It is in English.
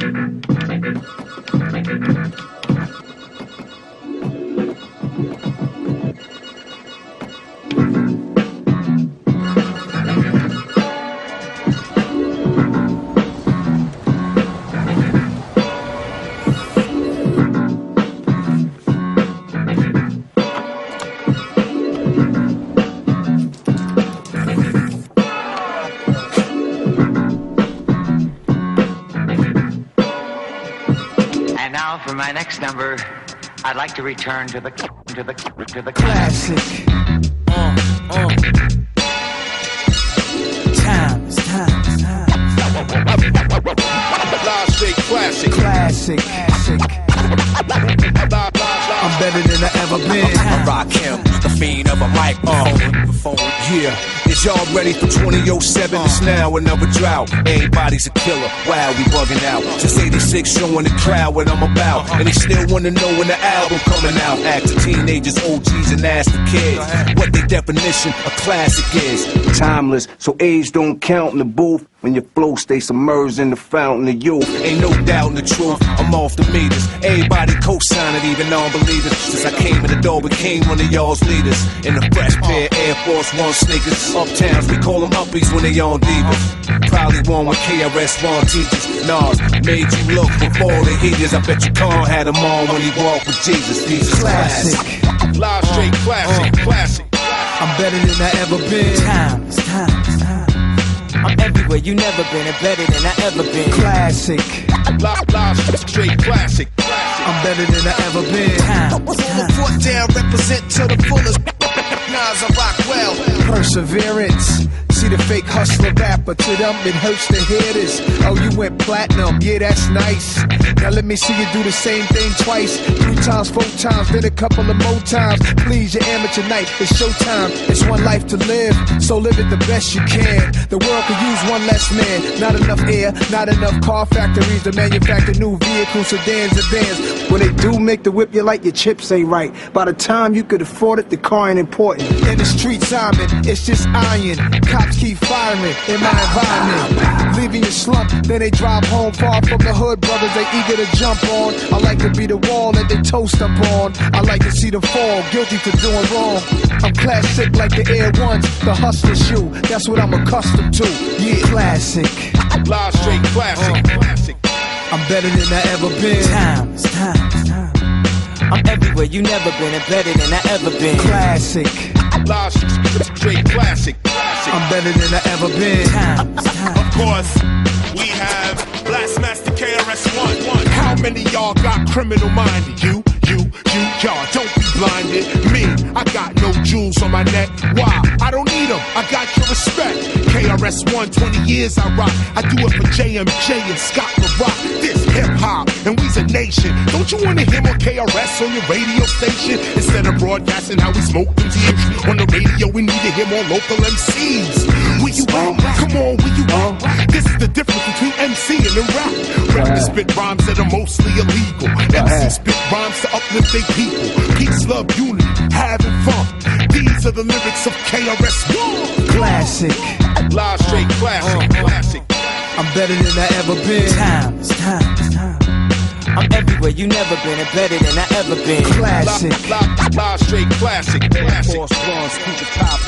Thank you. For my next number, I'd like to return to the to the to the Classic. Uh, uh. Times, times, times. Live straight classic. Classic. Classic. I'm better than I ever been. I Rakim, the fiend of a microphone. Yeah, is y'all ready for 2007? It's now another drought. Everybody's a killer. Wow, we bugging out. Since 86, showing the crowd what I'm about. And they still wanna know when the album coming out. Ask the teenagers, OGs, and ask the kids what their definition of classic is. Timeless, so age don't count in the booth. When your flow stays submerged in the fountain of youth. Ain't no doubt in the truth, I'm off the meters. Everybody co-sign it, even non-believers. Since I came in the door, became one of y'all's leaders. In the fresh pair Air Force One sneakers. Uptowns, we call them uppies when they on divas. Probably one with KRS One teachers. Nas made you look before the heaters. I bet you Kanye had them on when he walked with Jesus. Jesus Classic. classic. Live straight classic, classic. I'm better than I ever been. Times, times, times. I'm everywhere you never been and better than I ever been. Classic. Live, live straight classic. classic. I'm better than I ever been. Times, times. Foot down, represent to the fullest. Nas, I rock well. Perseverance. See the fake hustler rapper, to them it hurts to hear this. Oh, you went platinum, yeah, that's nice. Now let me see you do the same thing twice, three times, four times, then a couple of more times. Please, your amateur night, it's showtime. It's one life to live, so live it the best you can. The world could use one less man. Not enough air, not enough car factories to manufacture new vehicles, sedans, and vans. When they do make the whip, you like your chips ain't right. By the time you could afford it, the car ain't important. In the streets, I'm in, it's just iron. Cops keep firing in my environment. Leaving your slump, then they drive home far from the hood. Brothers, they eager to jump on. I like to be the wall that they toast up on. I like to see them fall, guilty for doing wrong. I'm classic like the Air Ones, the hustler shoe. That's what I'm accustomed to. Yeah, classic. Live straight classic, classic. I'm better than I ever been. Times, times, times. I'm everywhere you never been and better than I ever been. Classic. Live straight classic, classic. I'm better than I ever been. Times, times. Of course, we have Blastmaster KRS-One. How many y'all got criminal minded? You, you, you, y'all. Don't be blinded. Me, I got no jewels on my neck. Why? I don't need them. I got your respect. KRS-One, 20 years I rock. I do it for JMJ and Scott La Rock. This hip hop, and we's a nation. Don't you wanna hear more KRS on your radio station? Instead of broadcasting how we smoke them Z's on the radio, we need to hear more local MCs. Where you at? Come on, where you at? This is the difference between MC and the rap. Rappers spit rhymes that are mostly illegal. MC spit rhymes to uplift their people. Peace, love, unity, having fun. These are the lyrics of KRS-One. Classic. Live straight classic, uh-huh. classic. I'm better than I ever been. Times, times, times. I'm everywhere you never been and better than I ever been. Classic. Live, live, live straight classic, classic. Force blondes, keep it poppin'. Classic.